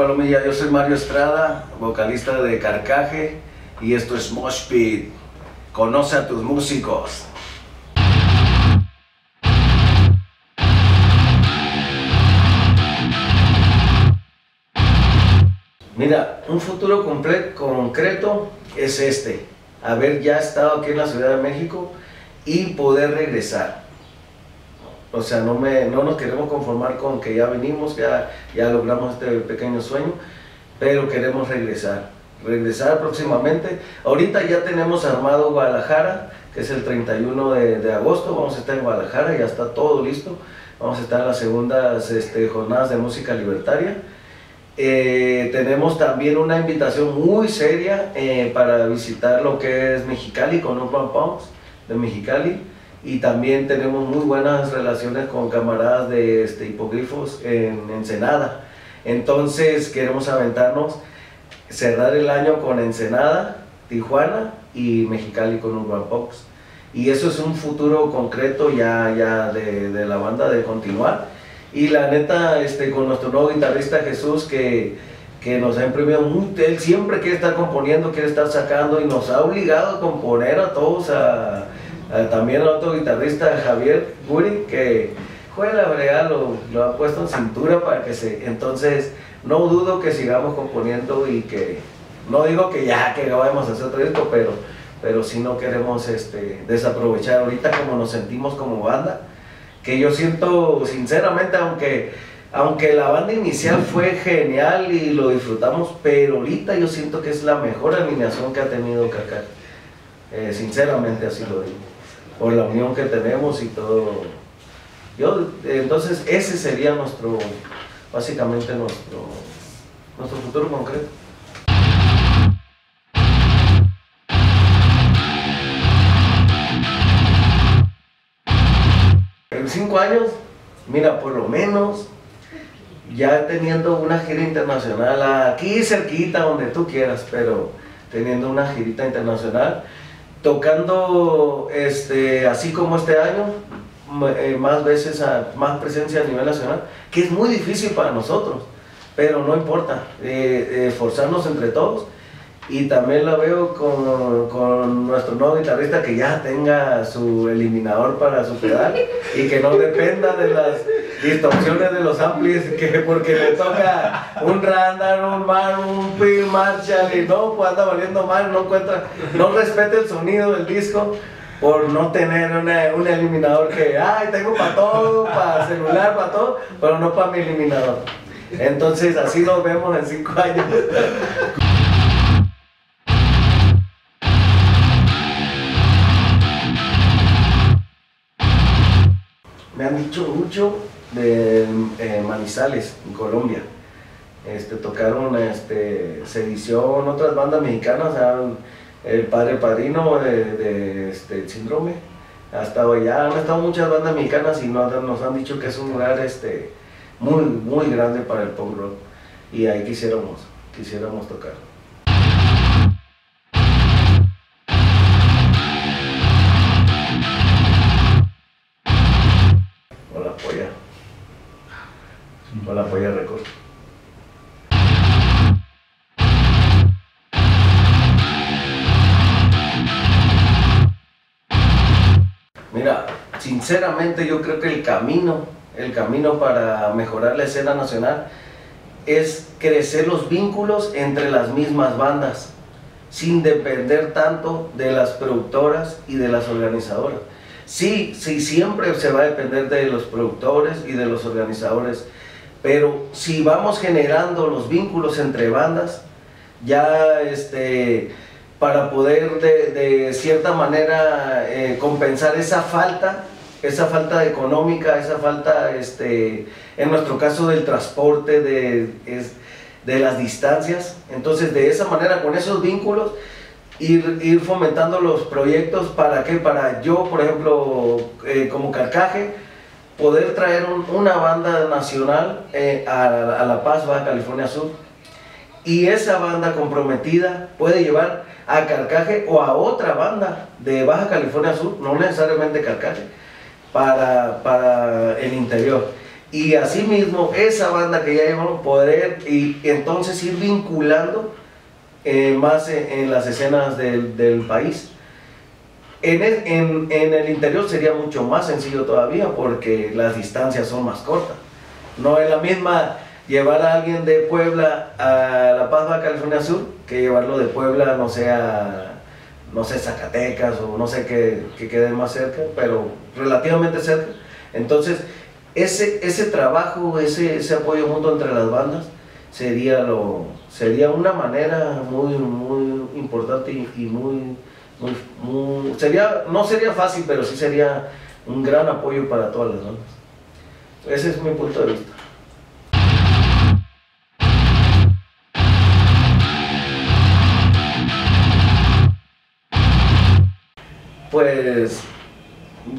Palomilla, yo soy Mario Estrada, vocalista de Carcaje, y esto es Mosh Pit. Conoce a tus músicos. Mira, un futuro concreto es este, haber ya estado aquí en la Ciudad de México y poder regresar. O sea, no, me, no nos queremos conformar con que ya venimos, ya, ya logramos este pequeño sueño, pero queremos regresar. Regresar próximamente. Ahorita ya tenemos armado Guadalajara, que es el 31 de, agosto. Vamos a estar en Guadalajara, ya está todo listo. Vamos a estar en las segundas este, jornadas de música libertaria. Eh, tenemos también una invitación muy seria eh, para visitar lo que es Mexicali con Urban Punks de Mexicali y también tenemos muy buenas relaciones con camaradas de este, hipogrifos en Ensenada. Entonces queremos aventarnos, cerrar el año con Ensenada, Tijuana y Mexicali con Urban Pops. Y eso es un futuro concreto ya, ya de, de, la banda de continuar. Y la neta, este, con nuestro nuevo guitarrista Jesús, que, que nos ha imprimido mucho, él siempre quiere estar componiendo, quiere estar sacando y nos ha obligado a componer a todos a también otro guitarrista, Javier Guri, que juega la lo, lo, ha puesto en cintura para que se... Entonces, no dudo que sigamos componiendo y que... No digo que ya, que vamos a hacer otro disco, pero, pero sí no queremos este, desaprovechar ahorita como nos sentimos como banda, que yo siento sinceramente, aunque, aunque la banda inicial fue genial y lo disfrutamos, pero ahorita yo siento que es la mejor alineación que ha tenido Kaká. Eh, sinceramente así lo digo por la unión que tenemos y todo. Yo, entonces ese sería nuestro, básicamente nuestro, nuestro futuro concreto. En cinco años, mira, por lo menos ya teniendo una gira internacional aquí cerquita, donde tú quieras, pero teniendo una girita internacional, tocando este, así como este año, eh, más veces, a, más presencia a nivel nacional, que es muy difícil para nosotros, pero no importa, eh, eh, forzarnos entre todos y también la veo con, con, nuestro nuevo guitarrista que ya tenga su eliminador para su pedal y que no dependa de las distorsiones de los amplis, que porque le toca un Randall, un Mar, un Pil Marshall y no, pues anda valiendo mal, no encuentra, no respete el sonido del disco por no tener un eliminador que, ay, tengo para todo, para celular, para todo, pero no para mi eliminador. Entonces así lo vemos en cinco años. Dicho mucho de eh, Manizales, en Colombia. Este, tocaron este, Sedición, otras bandas mexicanas, el padre padrino de, este, Síndrome. Hasta allá han estado muchas bandas mexicanas y nos, nos han dicho que es un lugar este, muy, muy grande para el punk rock. Y ahí quisiéramos, quisiéramos tocar. Sinceramente yo creo que el camino, el camino para mejorar la escena nacional es crecer los vínculos entre las mismas bandas, sin depender tanto de las productoras y de las organizadoras. Sí, sí, siempre se va a depender de los productores y de los organizadores, pero si vamos generando los vínculos entre bandas, ya este, para poder de, cierta manera eh, compensar esa falta, esa falta económica, esa falta, este, en nuestro caso del transporte, de, de las distancias. Entonces, de esa manera, con esos vínculos, ir, ir fomentando los proyectos para que, para yo, por ejemplo, eh, como Carcaje, poder traer una banda nacional eh, a, La Paz, Baja California Sur. Y esa banda comprometida puede llevar a Carcaje o a otra banda de Baja California Sur, no necesariamente Carcaje, para, para el interior. Y asimismo, esa banda que ya llevamos, poder y entonces ir vinculando eh, más en, las escenas del, del país. En en, en el, interior sería mucho más sencillo todavía porque las distancias son más cortas. No es la misma llevar a alguien de Puebla a La Paz, Baja California Sur que llevarlo de Puebla, no sé, a no sé, Zacatecas o no sé qué, que quede más cerca, pero relativamente cerca. Entonces, ese, ese trabajo, ese, ese apoyo mutuo entre las bandas sería, lo, sería una manera muy, muy importante y, muy, muy, sería, no sería fácil, pero sí sería un gran apoyo para todas las bandas. Ese es mi punto de vista.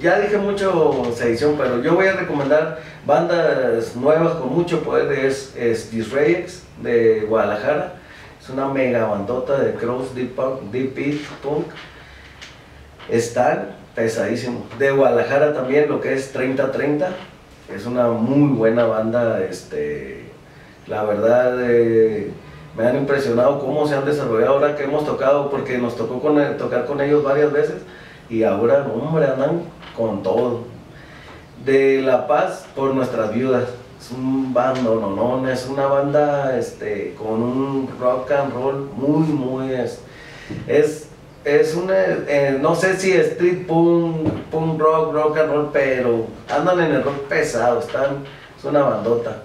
Ya dije mucho sedición, pero yo voy a recomendar bandas nuevas con mucho poder. Es, es Disreyex de Guadalajara. Es una mega bandota de cross deep punk, deep beat punk. Están pesadísimo. De Guadalajara también lo que es 3030. Es una muy buena banda. Este, la verdad eh, me han impresionado cómo se han desarrollado ahora que hemos tocado, porque nos tocó con, tocar con ellos varias veces y ahora, hombre, andan con todo. De La Paz por nuestras viudas. Es un bando, no, no, es una banda este, con un rock and roll muy, muy, es, es, es una, eh, no sé si street punk, punk rock, rock and roll, pero andan en el rock pesado, están, es una bandota.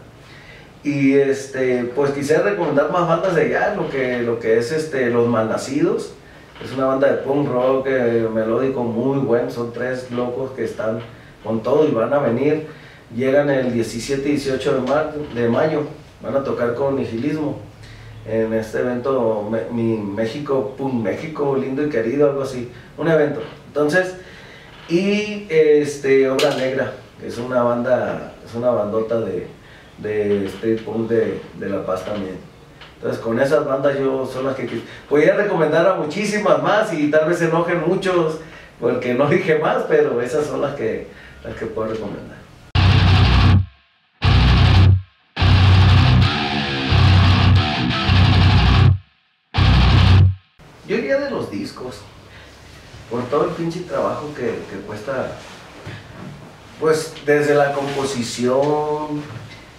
Y este, pues quisiera recomendar más bandas de allá, lo que, lo que es este, Los Malnacidos, es una banda de punk rock eh, melódico muy bueno, son tres locos que están con todo y van a venir. Llegan el 17 y 18 de, de mayo, van a tocar con Nihilismo en este evento mi México, Punk México, lindo y querido, algo así, un evento. Entonces, y este, Obra Negra, que es una banda, es una bandota de, de street punk de, de La Paz también. Entonces con esas bandas yo son las que podría recomendar a muchísimas más y tal vez se enojen muchos porque no dije más, pero esas son las que, las que puedo recomendar. Yo iría de los discos, por todo el pinche trabajo que, que cuesta, pues desde la composición,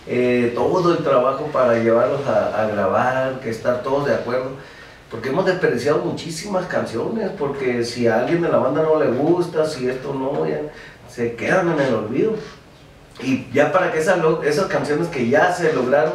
eh, todo el trabajo para llevarlos a, grabar, que estar todos de acuerdo, porque hemos desperdiciado muchísimas canciones, porque si a alguien de la banda no le gusta, si esto no, ya, se quedan en el olvido. Y ya para que esas, esas canciones que ya se lograron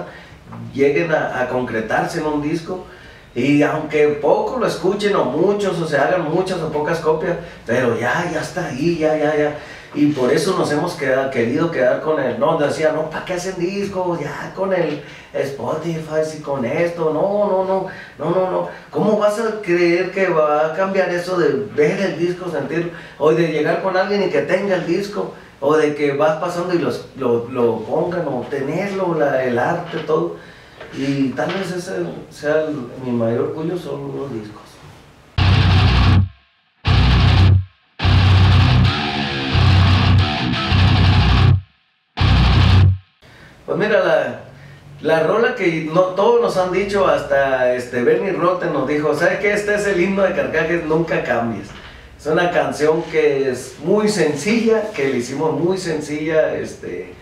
lleguen a, concretarse en un disco, y aunque poco lo escuchen o muchos o se hagan muchas o pocas copias, pero ya, ya está ahí, ya, ya, ya y por eso nos hemos querido quedar con el, no, decía, no, ¿para qué hacen discos? Ya con el Spotify y con esto, no, no, no, no, no, no, ¿cómo vas a creer que va a cambiar eso de ver el disco, sentirlo, o de llegar con alguien y que tenga el disco, o de que vas pasando y los, lo, lo pongan, o tenerlo, la, el arte, todo, y tal vez ese sea mi mayor orgullo son los discos. Pues mira, la, la rola que no, todos nos han dicho, hasta este Benny Rotten nos dijo, ¿sabes qué? Este es el himno de Carcajes, nunca cambies. Es una canción que es muy sencilla, que le hicimos muy sencilla, este,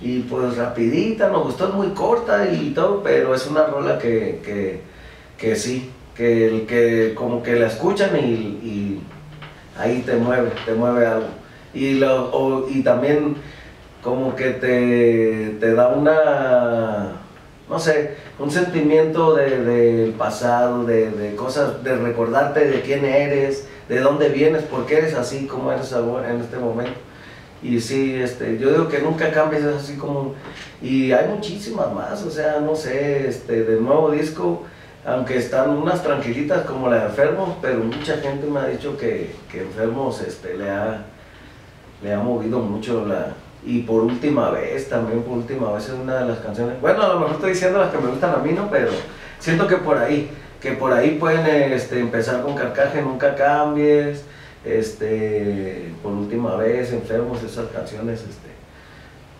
y pues rapidita, nos gustó, muy corta y todo, pero es una rola que, que, sí, que, que como que la escuchan y, y ahí te mueve, te mueve algo. Y, lo, y también como que te, da una, no sé, un sentimiento del de, pasado, de, cosas, de recordarte de quién eres, de dónde vienes, por qué eres así como eres en este momento. Y sí, este, yo digo que nunca cambies, es así como... Y hay muchísimas más, o sea, no sé, este, del nuevo disco, aunque están unas tranquilitas como la de Enfermos, pero mucha gente me ha dicho que, que Enfermos este, le, ha, le ha movido mucho la, y por última vez, también por última vez es una de las canciones. Bueno, a lo mejor estoy diciendo las que me gustan a mí, ¿no? Pero siento que por ahí, que por ahí pueden este, empezar con Carcaje, nunca cambies, este, por última vez, enfermos, esas canciones, este,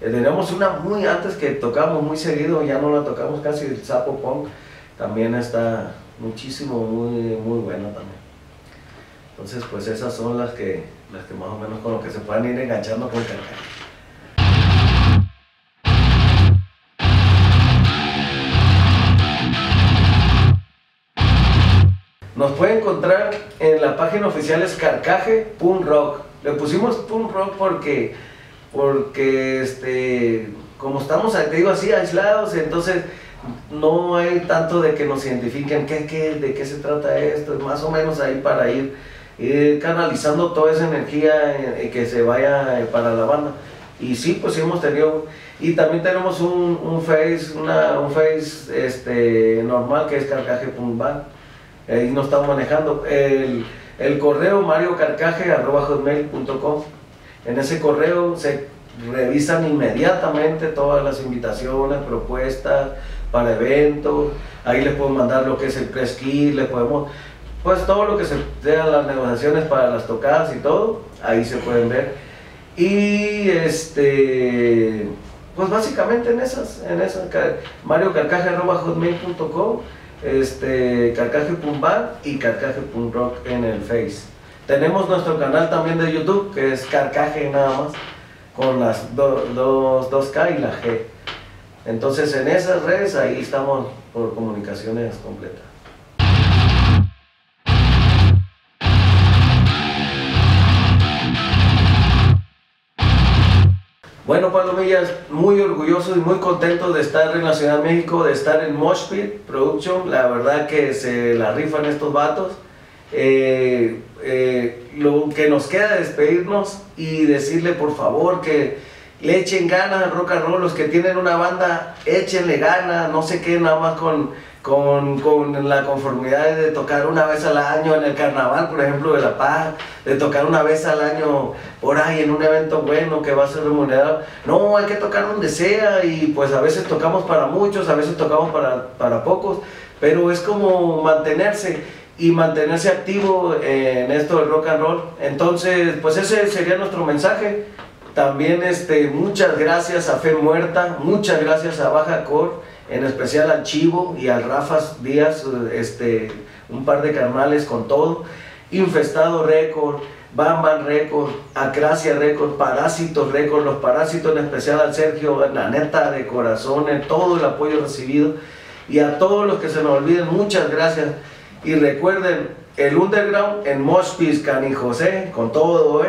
Eh, teníamos una muy antes que tocamos muy seguido, ya no la tocamos casi, el Sapo Punk también está muchísimo, muy, muy buena también. Entonces, pues esas son las que, las que más o menos con lo que se puedan ir enganchando con Carcaje. Nos puede encontrar en la página oficial es carcaje.rock. Le pusimos punk rock porque, porque este, como estamos, te digo así, aislados, entonces no hay tanto de que nos identifiquen qué, qué, de qué se trata esto, más o menos ahí para ir, canalizando toda esa energía y que se vaya para la banda. Y sí, pues hemos tenido, y también tenemos un, un face, una, un face este, normal que es carcaje.band ahí nos estamos manejando. El, el correo mariocarcaje.com. En ese correo se revisan inmediatamente todas las invitaciones, propuestas para eventos. Ahí les puedo mandar lo que es el press kit, les podemos, pues todo lo que se sean las negociaciones para las tocadas y todo, ahí se pueden ver. Y este, pues básicamente en esas, en esas, mariocarcaje.com este, y Carcaje.rock en el Face. Tenemos nuestro canal también de YouTube, que es Carcaje nada más, con las dos 2K y la G. Entonces en esas redes ahí estamos por comunicaciones completas. Bueno, Palomillas, muy orgulloso y muy contento de estar en la Ciudad de México, de estar en Moshpit Production. La verdad que se la rifan estos vatos. Eh, eh, lo que nos queda es despedirnos y decirle por favor que le echen ganas al rock and roll. Los que tienen una banda, échenle ganas, no se queden nada más con con, con, la conformidad de tocar una vez al año en el carnaval, por ejemplo, de La Paz, de tocar una vez al año por ahí en un evento bueno que va a ser remunerado. No, hay que tocar donde sea y pues a veces tocamos para muchos, a veces tocamos para, para pocos, pero es como mantenerse y mantenerse activo en esto del rock and roll. Entonces, pues ese sería nuestro mensaje. También este, muchas gracias a Fe Muerta, muchas gracias a Baja Core en especial al Chivo y al Rafas Díaz, este, un par de carnales con todo, Infestado Record, Bam Record, Acracia Record, Parásitos Record, los Parásitos en especial al Sergio, la neta de corazones, todo el apoyo recibido. Y a todos los que se nos olviden, muchas gracias. Y recuerden el underground en Mospis Cani José, con todo, ¿eh?